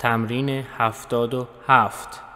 تمرین هفتاد و هفت.